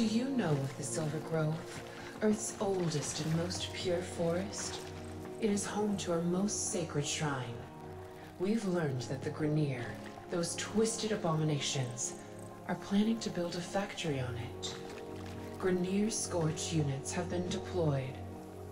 Do you know of the Silver Grove, Earth's oldest and most pure forest? It is home to our most sacred shrine. We've learned that the Grineer, those twisted abominations, are planning to build a factory on it. Grineer Scorch units have been deployed,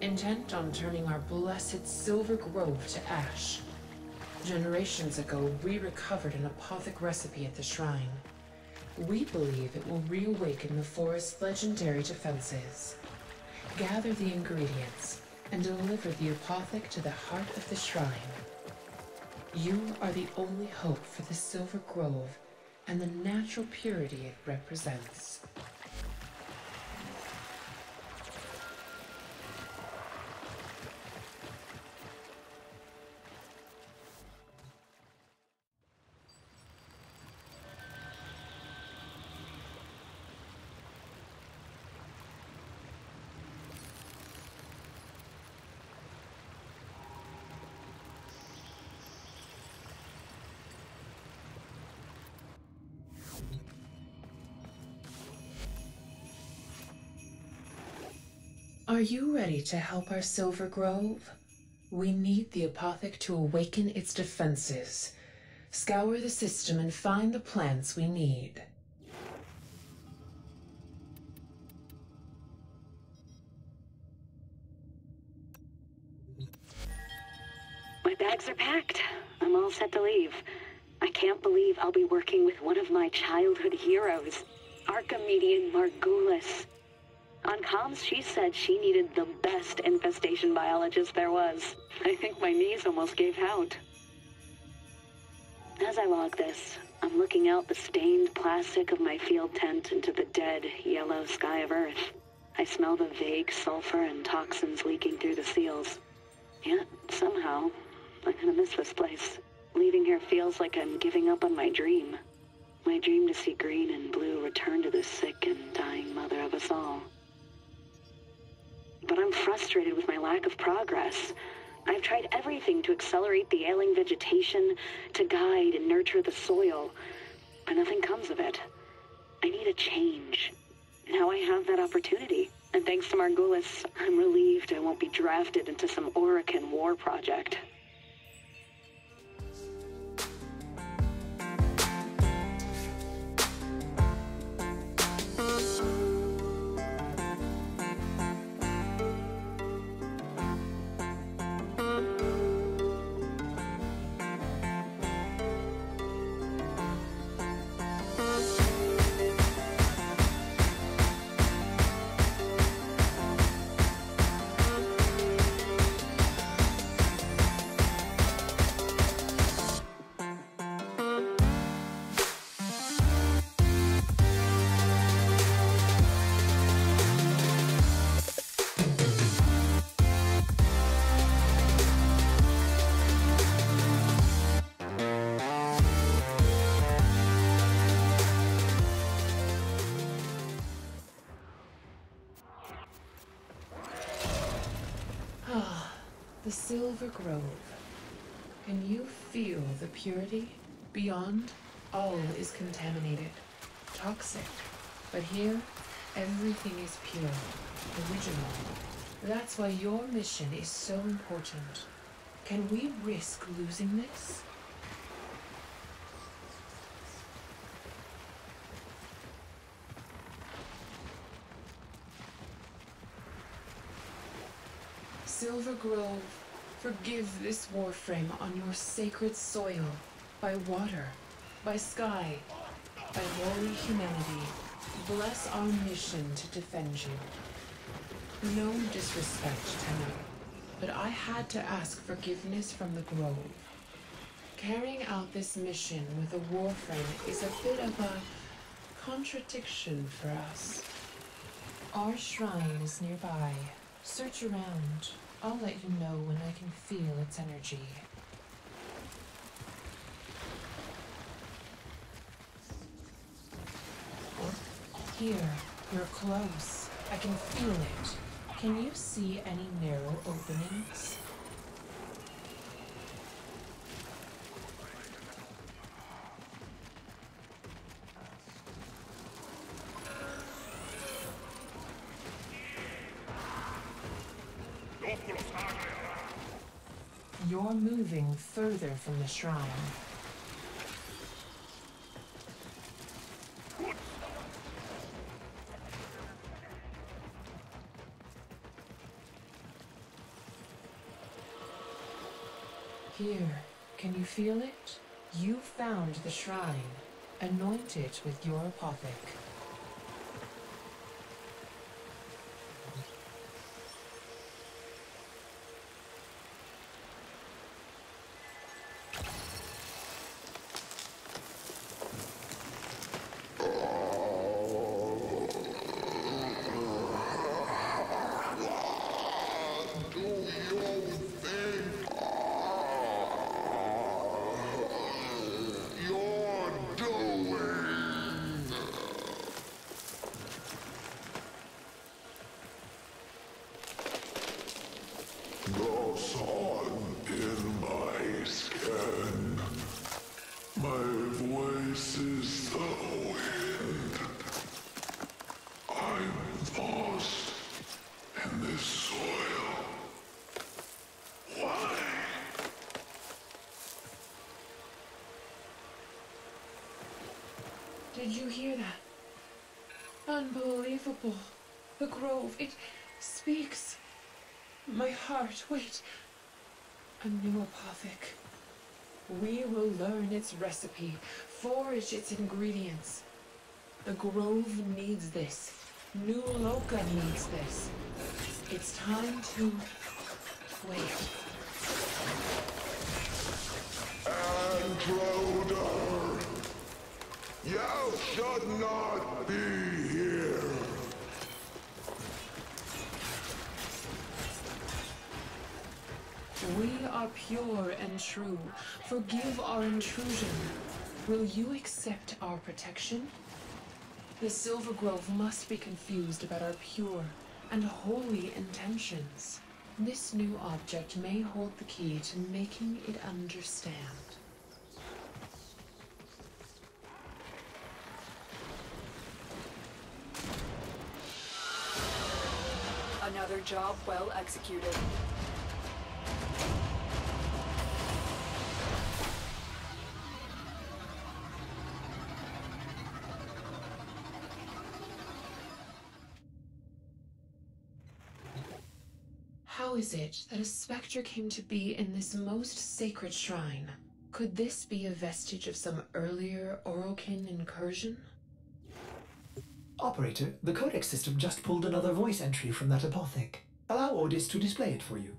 intent on turning our blessed Silver Grove to ash. Generations ago, we recovered an apothic recipe at the shrine. We believe it will reawaken the forest's legendary defenses. Gather the ingredients and deliver the apothic to the heart of the shrine. You are the only hope for the Silver Grove and the natural purity it represents. Are you ready to help our Silver Grove? We need the Apothic to awaken its defenses. Scour the system and find the plants we need. My bags are packed. I'm all set to leave. I can't believe I'll be working with one of my childhood heroes, Archimedean Margulis. On comms, she said she needed the best infestation biologist there was. I think my knees almost gave out. As I log this, I'm looking out the stained plastic of my field tent into the dead, yellow sky of Earth. I smell the vague sulfur and toxins leaking through the seals. Yet, somehow, I'm gonna miss this place. Leaving here feels like I'm giving up on my dream. My dream to see green and blue return to the sick and dying mother of us all. But I'm frustrated with my lack of progress. I've tried everything to accelerate the ailing vegetation, to guide and nurture the soil, but nothing comes of it. I need a change. Now I have that opportunity. And thanks to Margulis, I'm relieved I won't be drafted into some Orokin war project. Silver Grove. Can you feel the purity? Beyond, all is contaminated, toxic. But here, everything is pure, original. That's why your mission is so important. Can we risk losing this? Silver Grove, forgive this warframe on your sacred soil, by water, by sky, by holy humanity. Bless our mission to defend you. No disrespect, Tenno, but I had to ask forgiveness from the Grove. Carrying out this mission with a warframe is a bit of a contradiction for us. Our shrine is nearby. Search around. I'll let you know when I can feel its energy. Here, you're close. I can feel it. Can you see any narrow openings? You're moving further from the shrine. Here, can you feel it? You found the shrine. Anoint it with your apothic. Did you hear that? Unbelievable. The grove, it speaks. My heart, wait. A new apothic. We will learn its recipe, forage its ingredients. The grove needs this. New Loka needs this. It's time to wait. You should not be here. We are pure and true. Forgive our intrusion. Will you accept our protection? The Silver Grove must be confused about our pure and holy intentions. This new object may hold the key to making it understand. Another job well executed. How is it that a specter came to be in this most sacred shrine? Could this be a vestige of some earlier Orokin incursion? Operator, the codex system just pulled another voice entry from that apothic. Allow Ordis to display it for you.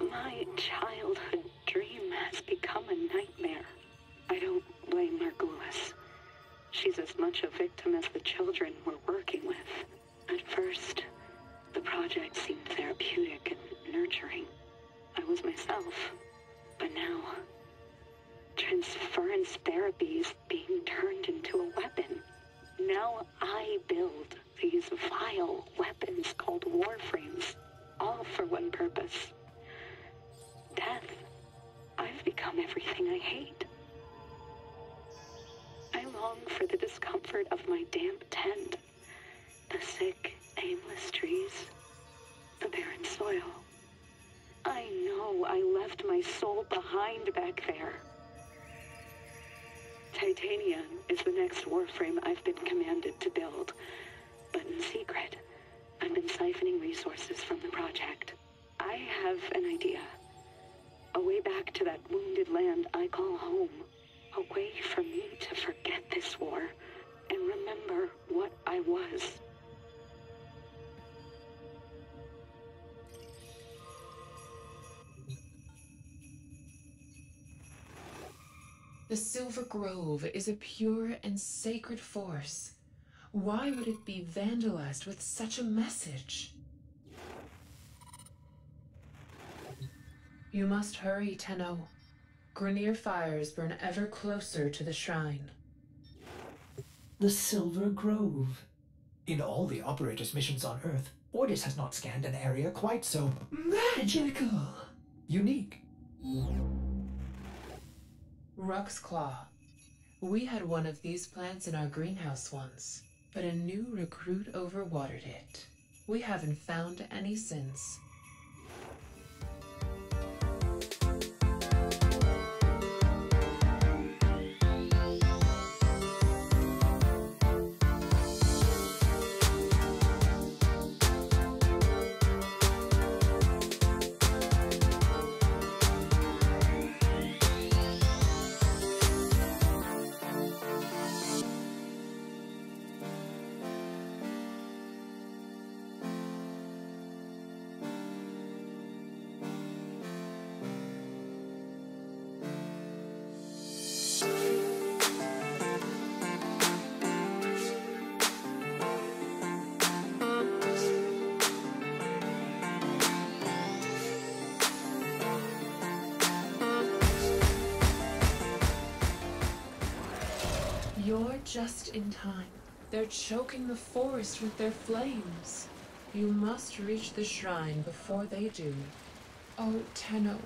My childhood dream has become a nightmare. I don't blame Margulis. She's as much a victim as the children we're working with. At first, the project seemed therapeutic and nurturing. I was myself. But now, transference therapy is being turned into a weapon. Now I build these vile weapons called warframes, all for one purpose. Death. I've become everything I hate. I long for the discomfort of my damp tent, the sick, aimless trees, the barren soil. I know I left my soul behind back there. Titania is the next warframe I've been commanded to build. But in secret, I've been siphoning resources from the project. I have an idea. A way back to that wounded land I call home. A way for me to forget this war and remember what I was. The Silver Grove is a pure and sacred force. Why would it be vandalized with such a message? You must hurry, Tenno. Grineer fires burn ever closer to the shrine. The Silver Grove. In all the operator's missions on Earth, Ordis has not scanned an area quite so magical. Unique. Ruxclaw. Claw. We had one of these plants in our greenhouse once, but a new recruit overwatered it. We haven't found any since. You're just in time. They're choking the forest with their flames. You must reach the shrine before they do. Oh, Tenno,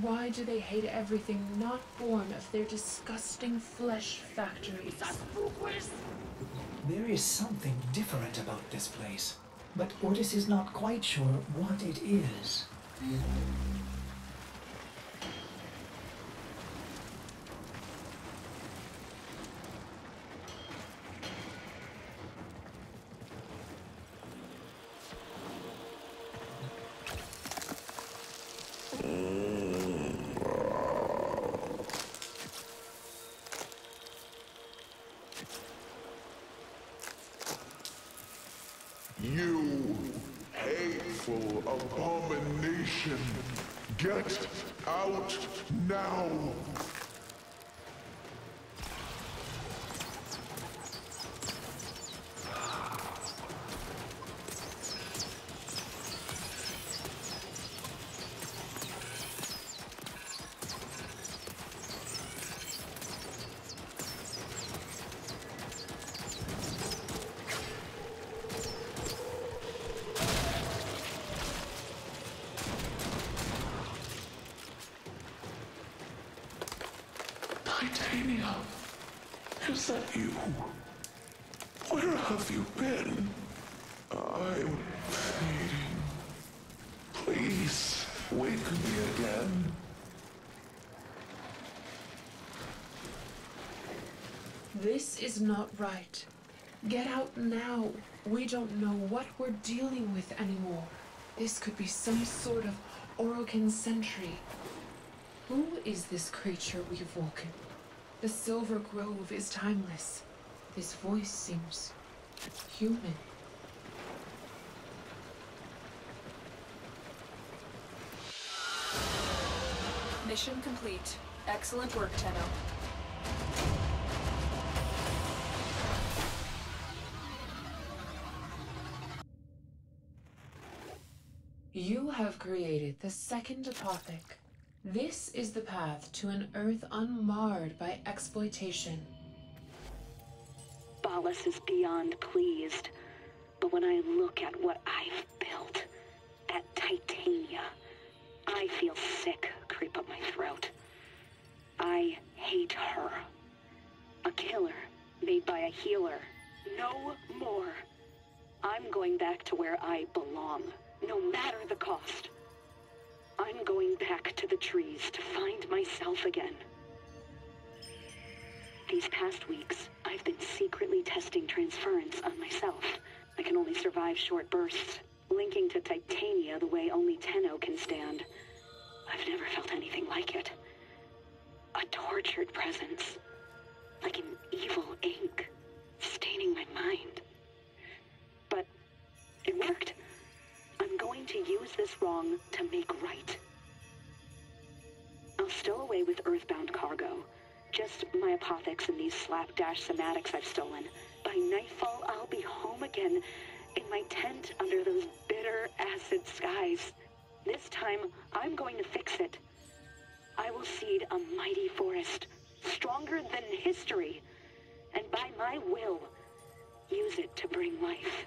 why do they hate everything not born of their disgusting flesh factories? There is something different about this place, but Ordis is not quite sure what it is. Out now! You? Where have you been? I'm fading. Please, wake me again. This is not right. Get out now. We don't know what we're dealing with anymore. This could be some sort of Orokin sentry. Who is this creature we've woken? The Silver Grove is timeless. This voice seems human. Mission complete. Excellent work, Tenno. You have created the second apothic. This is the path to an Earth unmarred by exploitation. Ballas is beyond pleased. But when I look at what I've built, that Titania, I feel sick creep up my throat. I hate her. A killer made by a healer. No more. I'm going back to where I belong, no matter the cost. I'm going back to the trees to find myself again. These past weeks, I've been secretly testing transference on myself. I can only survive short bursts, linking to Titania the way only Tenno can stand. I've never felt anything like it. A tortured presence. Like an evil ink, staining my mind. But it worked. I'm going to use this wrong to make right. I'll stow away with earthbound cargo. Just my apothics and these slapdash somatics I've stolen. By nightfall, I'll be home again in my tent under those bitter acid skies. This time, I'm going to fix it. I will seed a mighty forest, stronger than history, and by my will, use it to bring life.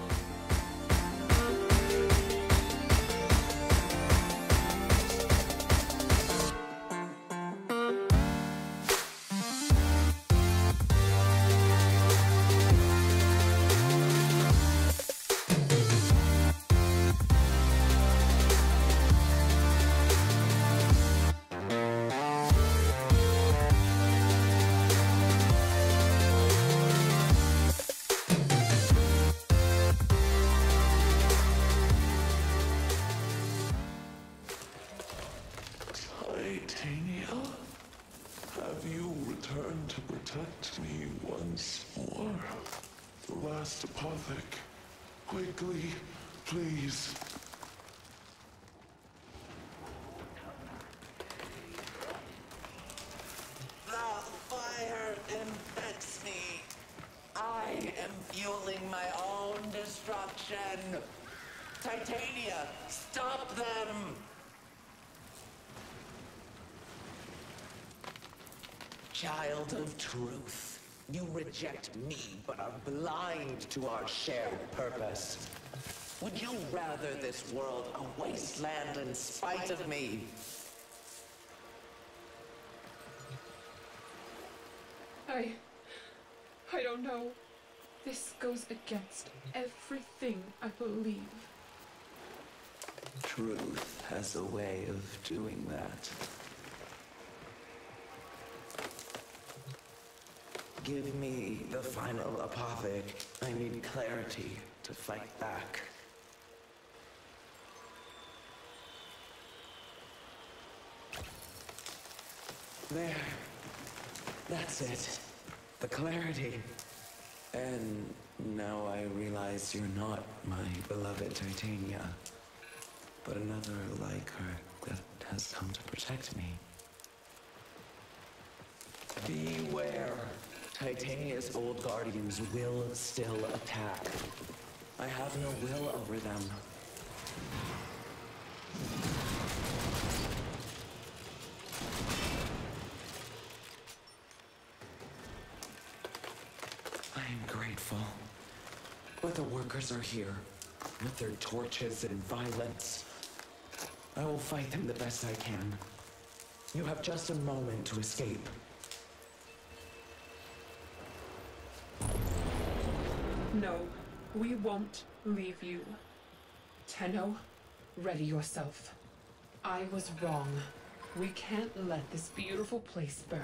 am fueling my own destruction. Titania, stop them! Child of truth, you reject me but are blind to our shared purpose. Would you rather this world a wasteland in spite of me? I. I don't know. This goes against everything I believe. Truth has a way of doing that. Give me the final apothic. I need clarity to fight back. There. That's it. The clarity. And now I realize you're not my beloved Titania, but another like her that has come to protect me. Beware. Titania's old guardians will still attack. I have no will over them. I am grateful. But the workers are here, with their torches and violence. I will fight them the best I can. You have just a moment to escape. No, we won't leave you. Tenno, ready yourself. I was wrong. We can't let this beautiful place burn.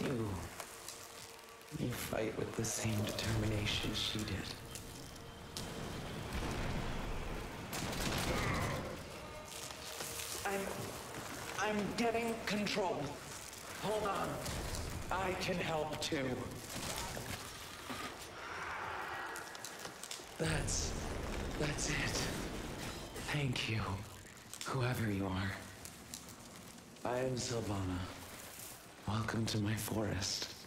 You. You fight with the same determination she did. I'm. I'm getting control. Hold on. I can help too. That's. That's it. Thank you. Whoever you are. I am Silvana. Welcome to my forest.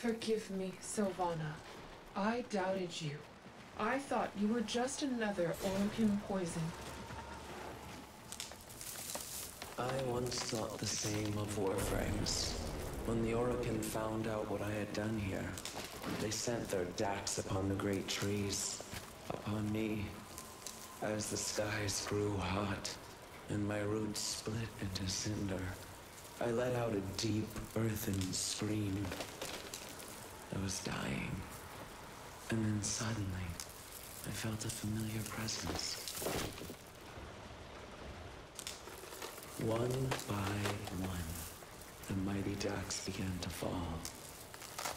Forgive me, Silvana. I doubted you. I thought you were just another Orokin poison. I once thought the same of Warframes. When the Orokin found out what I had done here, they sent their dax upon the great trees, upon me. As the skies grew hot, and my roots split into cinder, I let out a deep, earthen scream. I was dying. And then suddenly, I felt a familiar presence. One by one, the mighty ducks began to fall,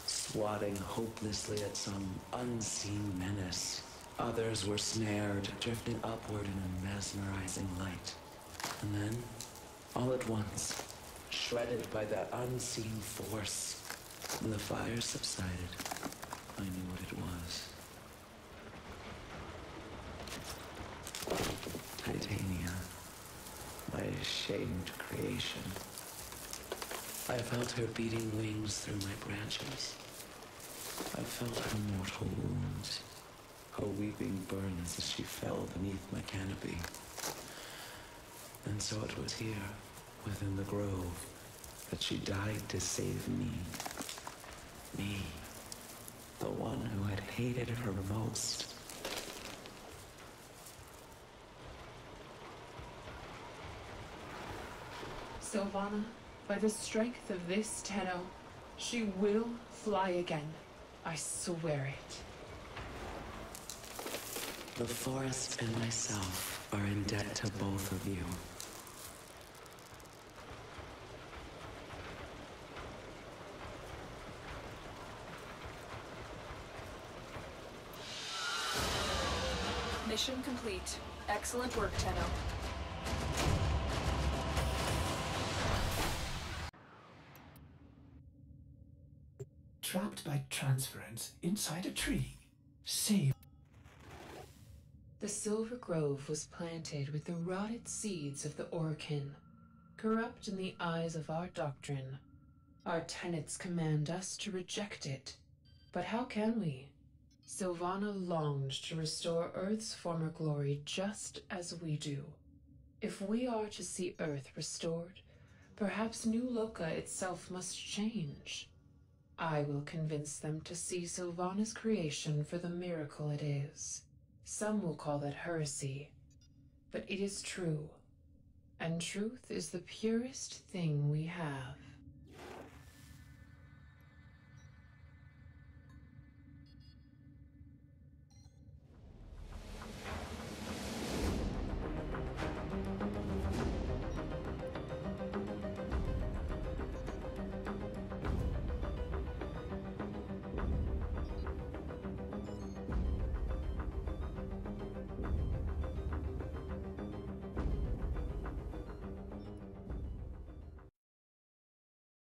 swatting hopelessly at some unseen menace. Others were snared, drifting upward in a mesmerizing light. And then, all at once, shredded by that unseen force, when the fire subsided, I knew what it was. Titania, my ashamed creation. I felt her beating wings through my branches. I felt her mortal wounds, her weeping burns as she fell beneath my canopy. And so it was here, within the grove, that she died to save me. Me, the one who had hated her most. Silvana, by the strength of this Tenno, she will fly again. I swear it. The forest and myself are in debt to both of you. Mission complete. Excellent work, Tenno. Trapped by transference inside a tree. Save. The Silver Grove was planted with the rotted seeds of the Orokin, corrupt in the eyes of our doctrine. Our tenets command us to reject it. But how can we? Silvana longed to restore Earth's former glory just as we do. If we are to see Earth restored, perhaps New Loka itself must change. I will convince them to see Silvana's creation for the miracle it is. Some will call that heresy, but it is true, and truth is the purest thing we have.